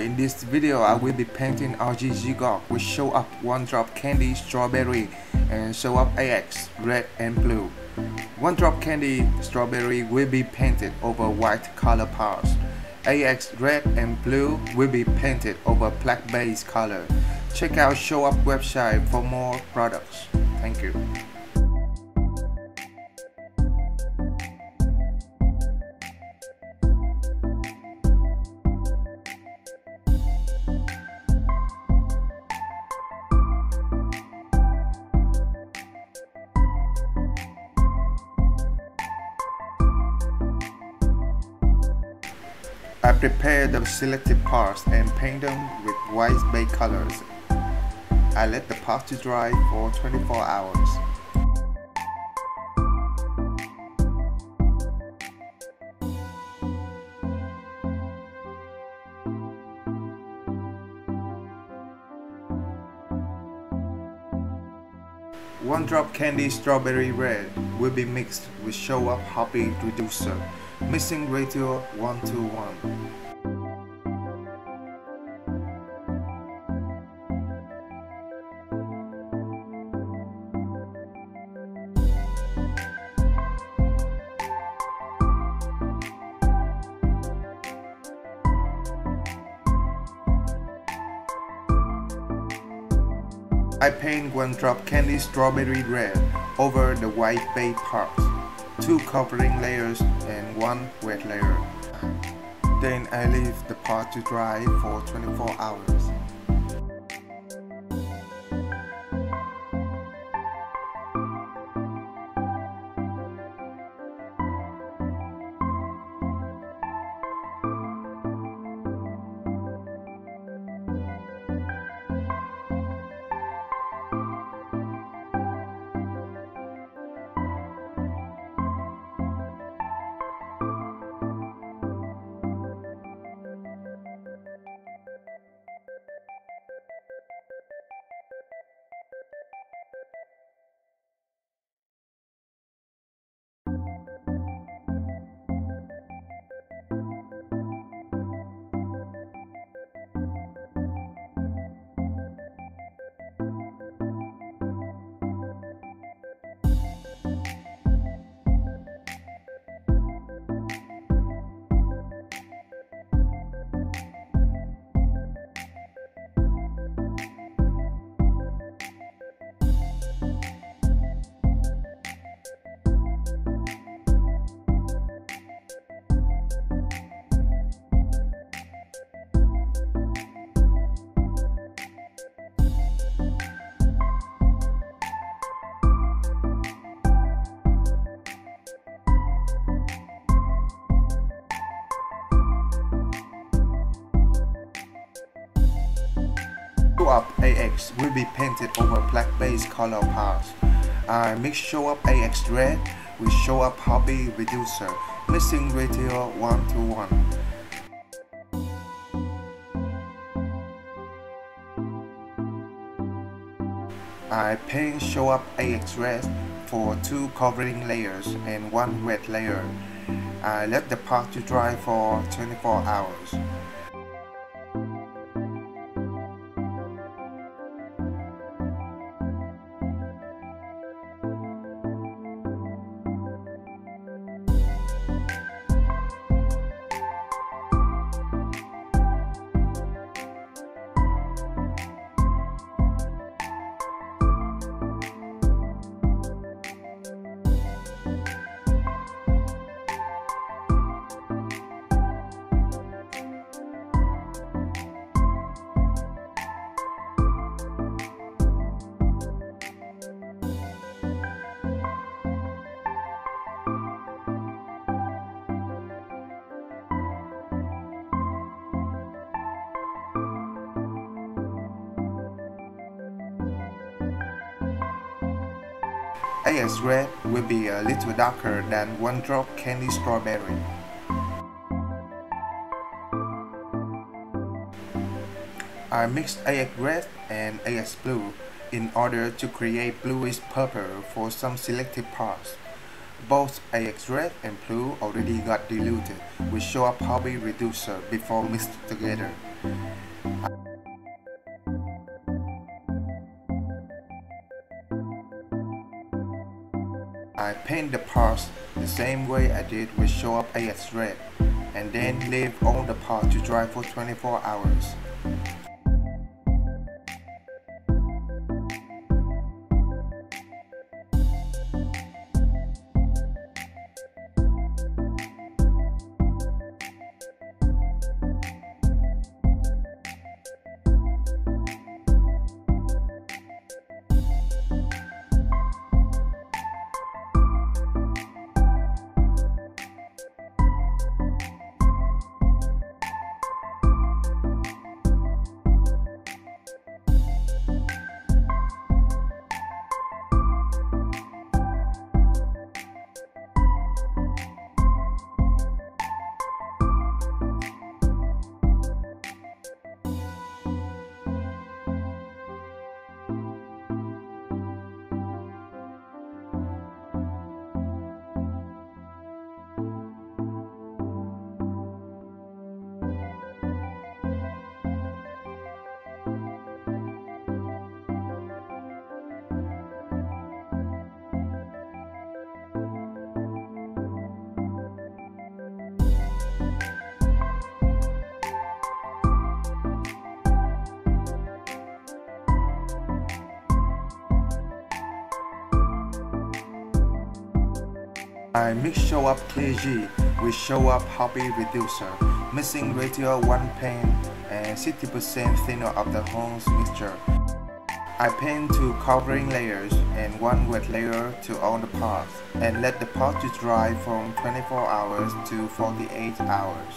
In this video, I will be painting RG Z'Gok which show up one drop Kandy strawberry and show up AX red and blue. One drop Kandy strawberry will be painted over white color parts. AX red and blue will be painted over black base color. Check out Show Up website for more products. Thank you. Prepare the selected parts and paint them with white base colors. I let the parts to dry for 24 hours. One drop Kandy strawberry red will be mixed with show up hobby reducer mixing ratio 1 to 1. I paint one drop Kandy strawberry red over the white bay parts two covering layers and one wet layer. Then I leave the part to dry for 24 hours. Up AX will be painted over black base color parts. I mix Show Up AX red with Show Up Hobby Reducer, mixing ratio 1 to 1. I paint Show Up AX red for two covering layers and one wet layer. I let the part to dry for 24 hours. AX red will be a little darker than one drop Kandy strawberry. I mixed AX red and AX blue in order to create bluish purple for some selected parts. Both AX red and blue already got diluted with show up hobby reducer uh, before mixed together. Paint the parts the same way I did with Show Up AX Red and then leave all the parts to dry for 24 hours. I mix Show Up KG with Show Up Hobby Reducer, mixing ratio 1 paint and 60% thinner of the whole mixture. I paint two covering layers and one wet layer to all the parts and let the parts dry from 24 hours to 48 hours.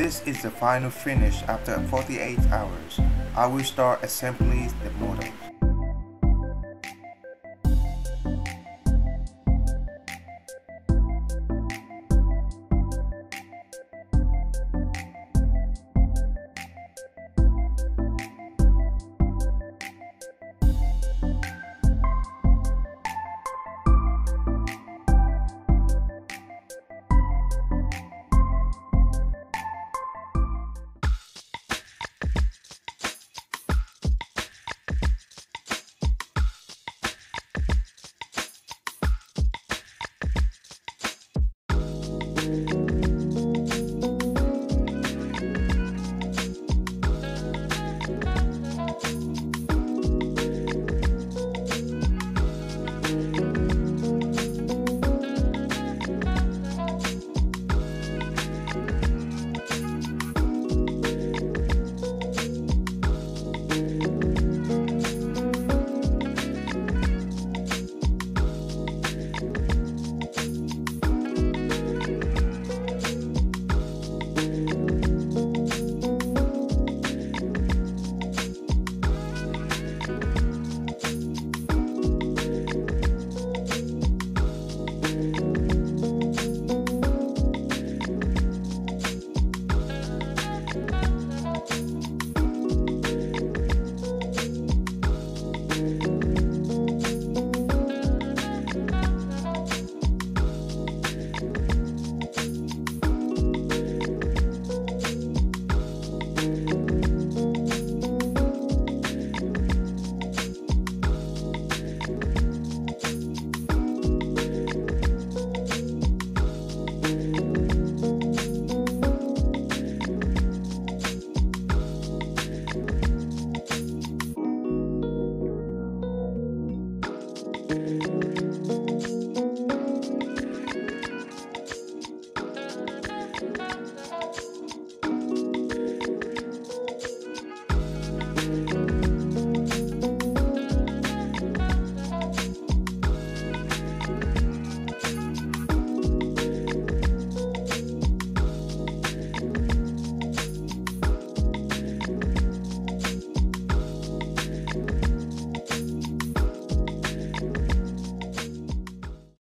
This is the final finish after 48 hours. I will start assembly